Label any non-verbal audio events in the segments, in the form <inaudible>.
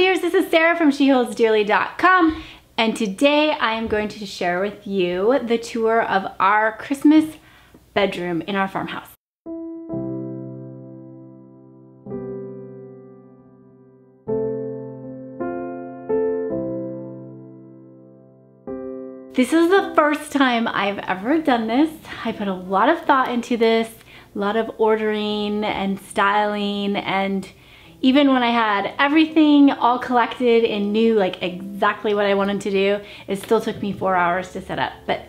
dears, this is Sarah from SheHoldsDearly.com and today I am going to share with you the tour of our Christmas bedroom in our farmhouse. This is the first time I've ever done this. I put a lot of thought into this, a lot of ordering and styling and even when I had everything all collected and knew like exactly what I wanted to do, it still took me four hours to set up. But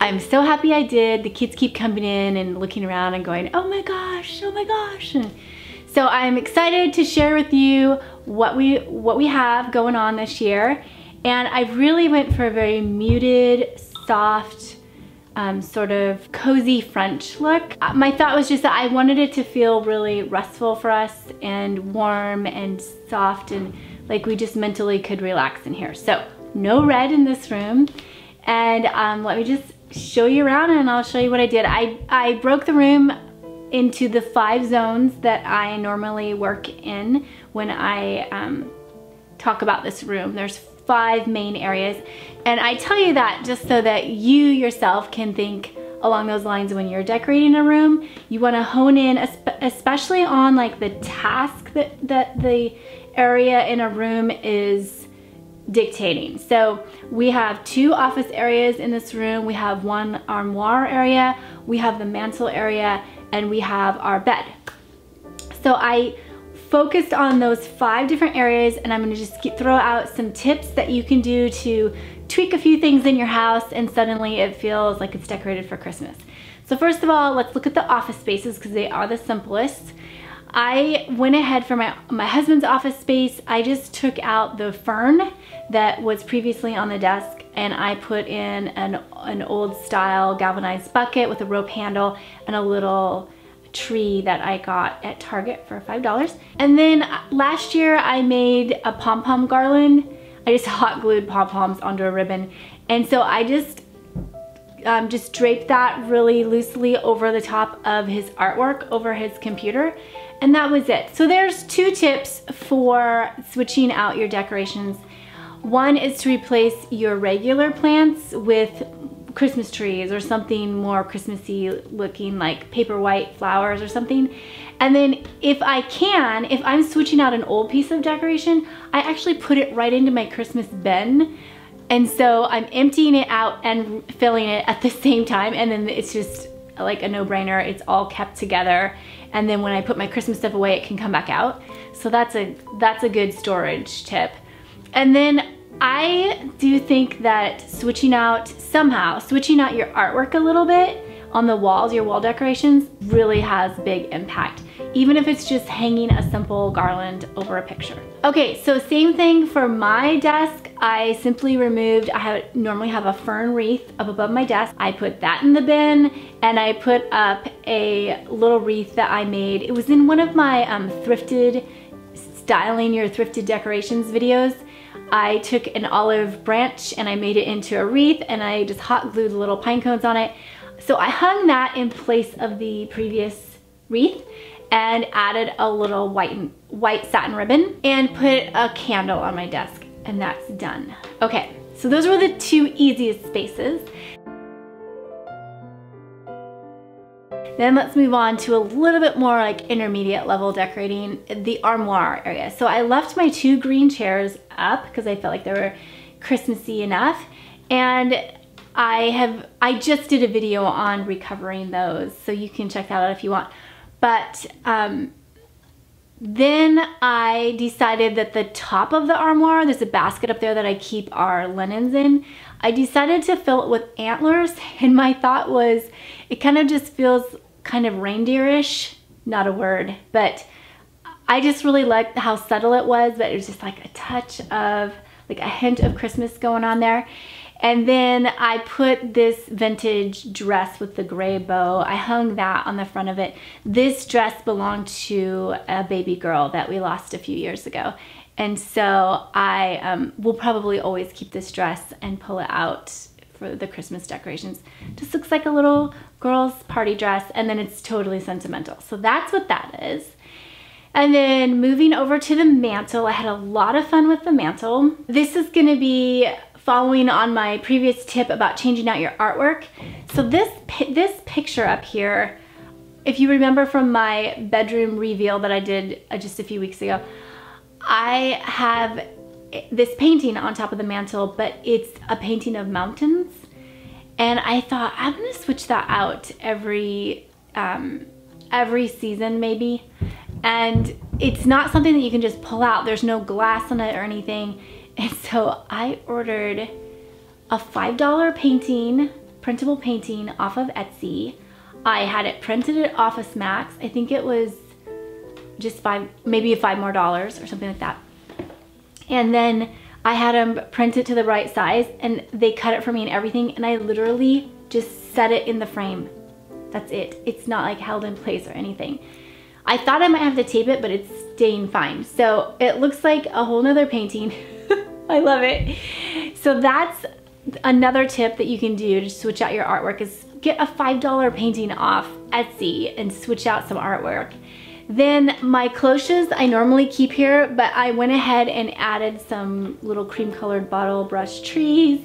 I'm so happy I did. The kids keep coming in and looking around and going, oh my gosh, oh my gosh. And so I'm excited to share with you what we, what we have going on this year. And I really went for a very muted, soft, um, sort of cozy French look. Uh, my thought was just that I wanted it to feel really restful for us and warm and soft and like we just mentally could relax in here. So no red in this room. And um, let me just show you around and I'll show you what I did. I, I broke the room into the five zones that I normally work in when I um, talk about this room. There's five main areas. And I tell you that just so that you yourself can think along those lines when you're decorating a room. You wanna hone in, especially on like the task that, that the area in a room is dictating. So we have two office areas in this room. We have one armoire area, we have the mantel area, and we have our bed. So I focused on those five different areas and I'm gonna just throw out some tips that you can do to tweak a few things in your house and suddenly it feels like it's decorated for Christmas. So first of all, let's look at the office spaces because they are the simplest. I went ahead for my, my husband's office space. I just took out the fern that was previously on the desk and I put in an, an old style galvanized bucket with a rope handle and a little tree that I got at Target for $5. And then uh, last year I made a pom-pom garland. I just <laughs> hot glued pom-poms onto a ribbon. And so I just um, just draped that really loosely over the top of his artwork over his computer. And that was it. So there's two tips for switching out your decorations. One is to replace your regular plants with Christmas trees or something more Christmassy looking like paper white flowers or something. And then if I can, if I'm switching out an old piece of decoration, I actually put it right into my Christmas bin. And so I'm emptying it out and filling it at the <laughs> same time. And then it's just like a no-brainer. It's all kept together. And then when I put my Christmas stuff away, it can come back out. So that's a, that's a good storage tip. And then I do think that switching out somehow, switching out your artwork a little bit on the walls, your wall decorations, really has big impact, even if it's just hanging a simple garland over a picture. Okay, so same thing for my desk. I simply removed, I have, normally have a fern wreath up above my desk. I put that in the bin and I put up a little wreath that I made. It was in one of my um, thrifted, styling your thrifted decorations videos. I took an olive branch and I made it into a wreath and I just hot glued little pine cones on it. So I hung that in place of the previous wreath and added a little white, white satin ribbon and put a candle on my desk and that's done. Okay, so those were the two easiest spaces. Then let's move on to a little bit more like intermediate level decorating, the armoire area. So I left my two green chairs up because I felt like they were Christmassy enough. And I have, I just did a video on recovering those, so you can check that out if you want. But um, then I decided that the top of the armoire, there's a basket up there that I keep our linens in. I decided to fill it with antlers <laughs> and my thought was it kind of just feels kind of reindeerish, not a word, but I just really liked how subtle it was, but it was just like a touch of, like a hint of Christmas going on there. And then I put this vintage dress with the gray bow. I hung that on the front of it. This dress belonged to a baby girl that we lost a few years ago. And so I um, will probably always keep this dress and pull it out for the Christmas decorations. Just looks like a little girl's party dress and then it's totally sentimental. So that's what that is. And then moving over to the mantel, I had a lot of fun with the mantel. This is gonna be following on my previous tip about changing out your artwork. So this, this picture up here, if you remember from my bedroom reveal that I did uh, just a few weeks ago, I have this painting on top of the mantel, but it's a painting of mountains. And I thought I'm gonna switch that out every um, every season maybe. And it's not something that you can just pull out. There's no glass on it or anything. And <laughs> so I ordered a $5 painting, printable painting off of Etsy. I had it printed at Office Max. I think it was just five, maybe five more dollars or something like that. And then I had them print it to the right size and they cut it for me and everything. And I literally just set it in the frame. That's it. It's not like held in place or anything. I thought I might have to tape it, but it's staying fine. So it looks like a whole nother painting. <laughs> I love it. So that's another tip that you can do to switch out your artwork is get a $5 painting off Etsy and switch out some artwork. Then my cloches I normally keep here, but I went ahead and added some little cream colored bottle brush trees.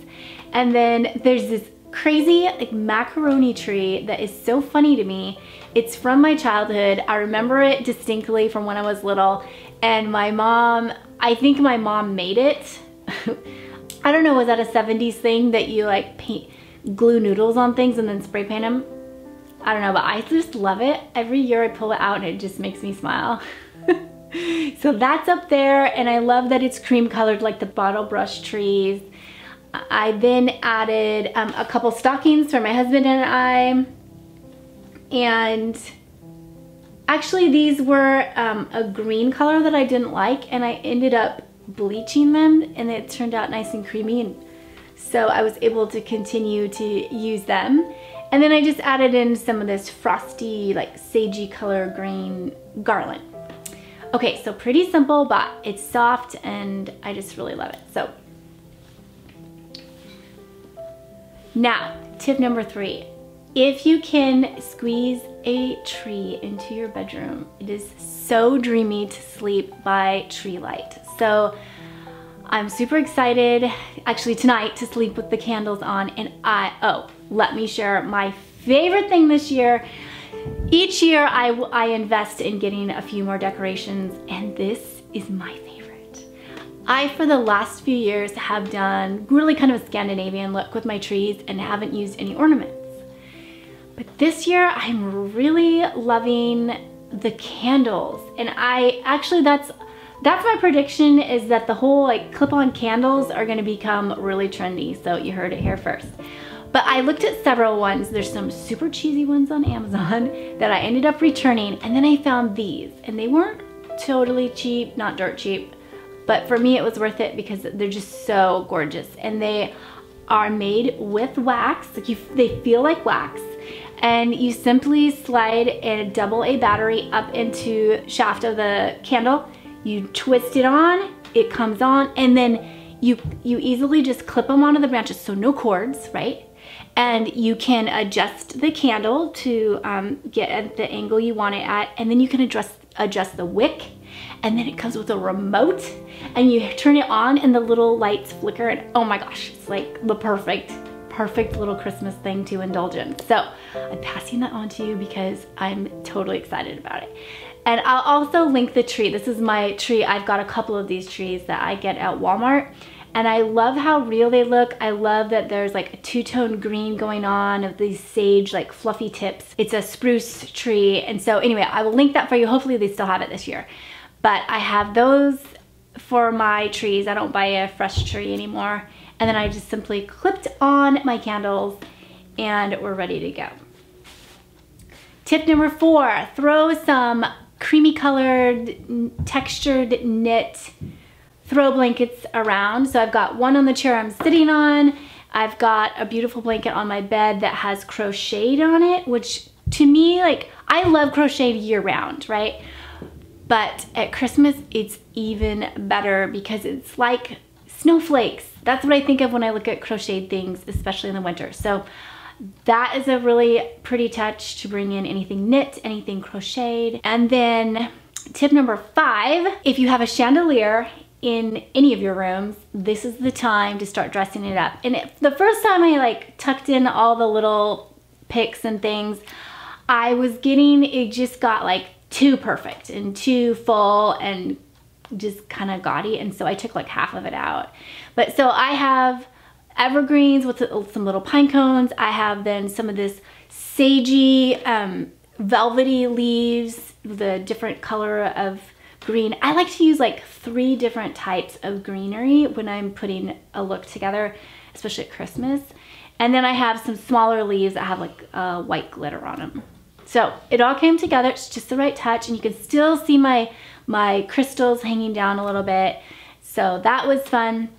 And then there's this crazy like macaroni tree that is so funny to me. It's from my childhood. I remember it distinctly from when I was little. And my mom, I think my mom made it. <laughs> I don't know, was that a 70s thing that you like paint, glue noodles on things and then spray paint them? I don't know, but I just love it. Every year I pull it out and it just makes me smile. <laughs> so that's up there and I love that it's cream colored like the bottle brush trees. I then added um, a couple stockings for my husband and I. And actually these were um, a green color that I didn't like and I ended up bleaching them and it turned out nice and creamy and so I was able to continue to use them. And then I just added in some of this frosty, like sagey color green garland. Okay, so pretty simple, but it's soft and I just really love it. So now, tip number three. If you can squeeze a tree into your bedroom, it is so dreamy to sleep by tree light. So I'm super excited actually tonight to sleep with the candles on and I, oh, let me share my favorite thing this year. Each year I, I invest in getting a few more decorations and this is my favorite. I, for the last few years, have done really kind of a Scandinavian look with my trees and haven't used any ornaments. But this year I'm really loving the candles and I actually that's that's my prediction is that the whole like clip-on candles are gonna become really trendy. So you heard it here first. But I looked at several ones. There's some super cheesy ones on Amazon <laughs> that I ended up returning. And then I found these and they weren't totally cheap, not dirt cheap. But for me, it was worth it because they're just so gorgeous. And they are made with wax. Like you, they feel like wax and you simply slide a double A battery up into shaft of the candle you twist it on, it comes on, and then you, you easily just clip them onto the branches, so no cords, right? And you can adjust the candle to um, get at the angle you want it at, and then you can adjust, adjust the wick, and then it comes with a remote, and you turn it on, and the little lights flicker, and oh my gosh, it's like the perfect perfect little Christmas thing to indulge in. So I'm passing that on to you because I'm totally excited about it. And I'll also link the tree. This is my tree. I've got a couple of these trees that I get at Walmart. And I love how real they look. I love that there's like a two-tone green going on of these sage like fluffy tips. It's a spruce tree. And so anyway, I will link that for you. Hopefully they still have it this year. But I have those for my trees. I don't buy a fresh tree anymore. And then I just simply clipped on my candles and we're ready to go. Tip number four, throw some creamy colored, textured knit throw blankets around. So I've got one on the chair I'm sitting on. I've got a beautiful blanket on my bed that has crocheted on it, which to me, like, I love crocheted year round, right? But at Christmas, it's even better because it's like snowflakes. That's what I think of when I look at crocheted things, especially in the winter. So that is a really pretty touch to bring in anything knit, anything crocheted. And then Tip number five, if you have a chandelier in any of your rooms, this is the time to start dressing it up. And it, the first time I like tucked in all the little picks and things, I was getting, it just got like too perfect and too full and just kind of gaudy. And so I took like half of it out. But so I have evergreens with some little pine cones. I have then some of this sagey, um, velvety leaves, the different color of green. I like to use like three different types of greenery when I'm putting a look together, especially at Christmas. And then I have some smaller leaves that have like uh, white glitter on them. So it all came together, it's just the right touch and you can still see my, my crystals hanging down a little bit. So that was fun.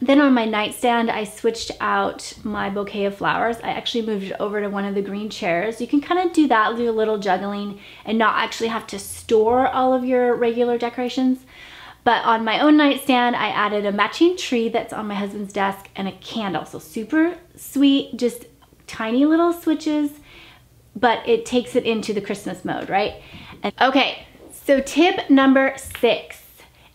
Then on my nightstand, I switched out my bouquet of flowers. I actually moved it over to one of the green chairs. You can kind of do that, do a little juggling and not actually have to store all of your regular decorations. But on my own nightstand, I added a matching tree that's on my husband's desk and a candle. So super sweet, just tiny little switches, but it takes it into the Christmas mode, right? And, okay, so tip number six,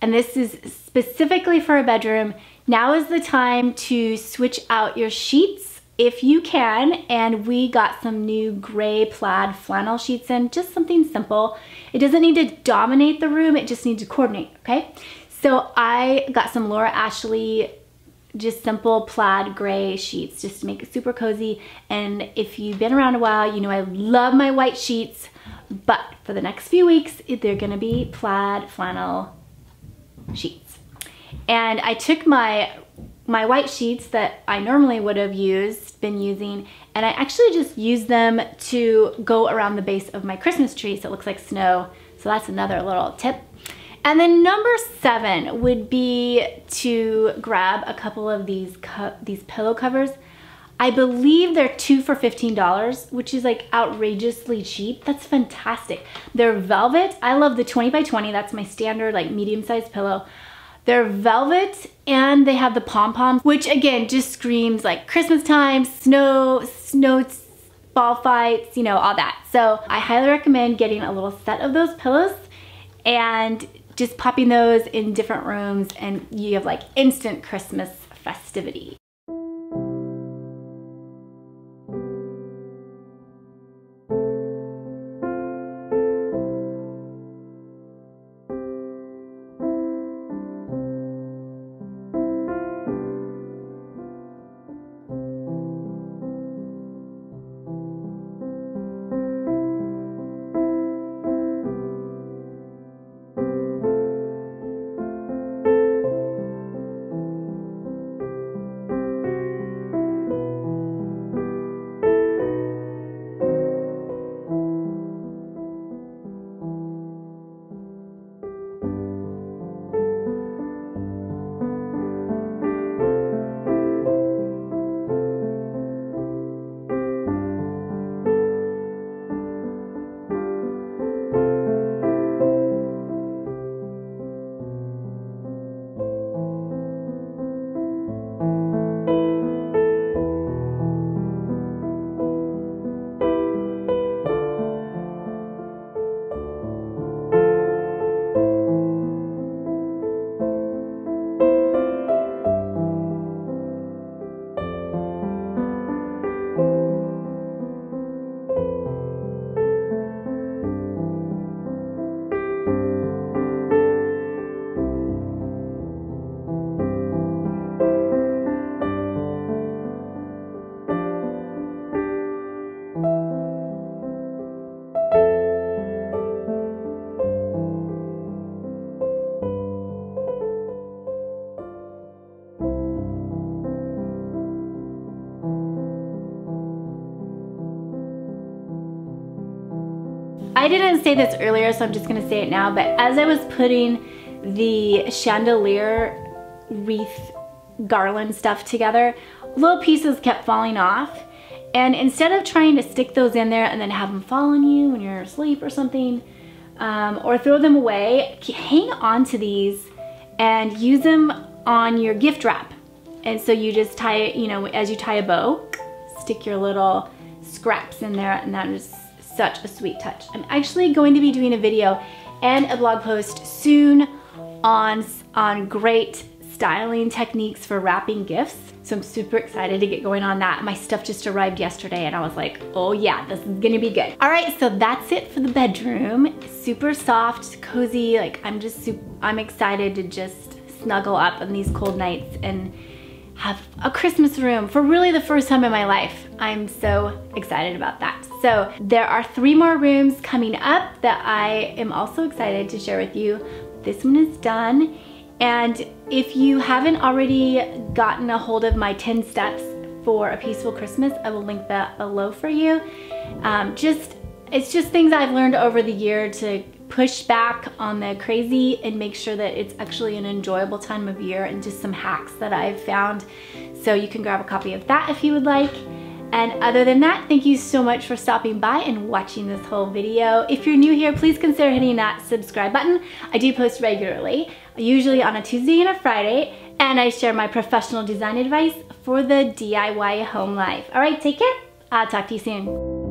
and this is specifically for a bedroom, now is the time to switch out your sheets if you can and we got some new gray plaid flannel sheets in. Just something simple. It doesn't need to dominate the room it just needs to coordinate okay? So I got some Laura Ashley just simple plaid gray sheets just to make it super cozy. And if you've been around a while you know I love my white sheets but for the next few weeks they're gonna be plaid flannel sheets and I took my my white sheets that I normally would have used, been using, and I actually just used them to go around the base of my Christmas tree so it looks like snow. So that's another little tip. And then number seven would be to grab a couple of these these pillow covers. I believe they're two for $15, which is like outrageously cheap. That's fantastic. They're velvet. I love the 20 by 20. That's my standard like medium sized pillow. They're velvet and they have the pom-poms, which again just screams like Christmas time, snow, snow ball fights, you know, all that. So I highly recommend getting a little set of those pillows and just popping those in different rooms and you have like instant Christmas festivity. I didn't say this earlier, so I'm just gonna say it now, but as I was putting the chandelier wreath garland stuff together, little pieces kept falling off. And instead of trying to stick those in there and then have them fall on you when you're asleep or something, um, or throw them away, hang on to these and use them on your gift wrap. And so you just tie it, you know, as you tie a bow, stick your little scraps in there and that is such a sweet touch. I'm actually going to be doing a video and a blog post soon on, on great styling techniques for wrapping gifts. So I'm super excited to get going on that. My stuff just arrived yesterday and I was like, oh yeah, this is gonna be good. All right, so that's it for the bedroom. Super soft, cozy, like I'm just super, I'm excited to just snuggle up on these cold nights and have a Christmas room for really the first time in my life. I'm so excited about that. So there are three more rooms coming up that I am also excited to share with you. This one is done. And if you haven't already gotten a hold of my 10 steps for a peaceful Christmas, I will link that below for you. Um, just, it's just things I've learned over the year to push back on the crazy and make sure that it's actually an enjoyable time of year and just some hacks that I've found. So you can grab a copy of that if you would like. And other than that, thank you so much for stopping by and watching this whole video. If you're new here, please consider hitting that subscribe button. I do post regularly, usually on a Tuesday and a Friday, and I share my professional design advice for the DIY home life. All right, take care. I'll talk to you soon.